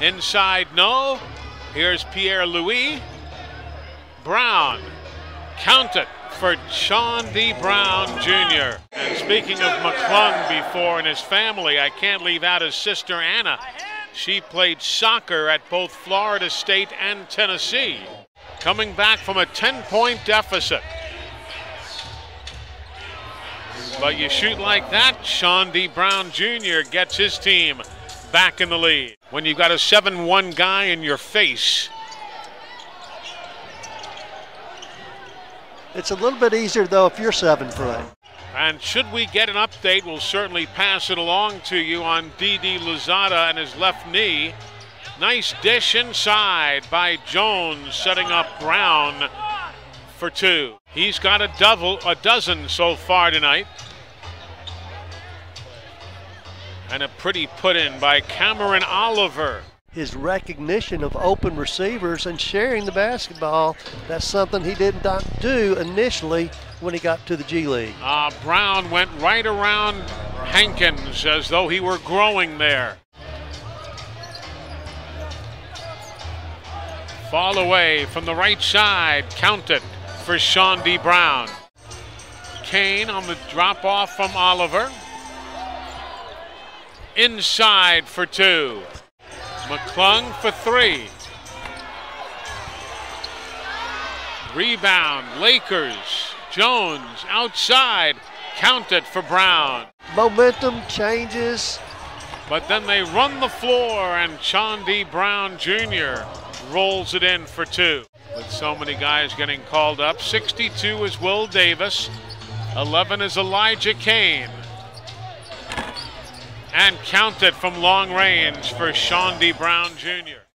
Inside, no. Here's Pierre Louis. Brown. Count it for Chaundee Brown Jr. And speaking of McClung before and his family, I can't leave out his sister Anna. She played soccer at both Florida State and Tennessee. Coming back from a 10 point deficit. But you shoot like that, Chaundee Brown Jr. gets his team back in the lead. When you've got a 7 1 guy in your face, It's a little bit easier though if you're seven foot. And should we get an update, we'll certainly pass it along to you on Didi Louzada and his left knee. Nice dish inside by Jones, setting up Brown for two. He's got a double, a dozen so far tonight. And a pretty put in by Cameron Oliver. His recognition of open receivers and sharing the basketball, that's something he did not do initially when he got to the G League. Uh, Brown went right around Hankins as though he were growing there. Fall away from the right side, counted for Chaundee Brown. Kane on the drop off from Oliver. Inside for two. McClung for three. Rebound, Lakers. Jones outside, counted for Brown. Momentum changes. But then they run the floor, and Chaundee Brown Jr. rolls it in for two. With so many guys getting called up, 62 is Will Davis, 11 is Elijah Kane. And counted from long range for Chaundee Brown Jr.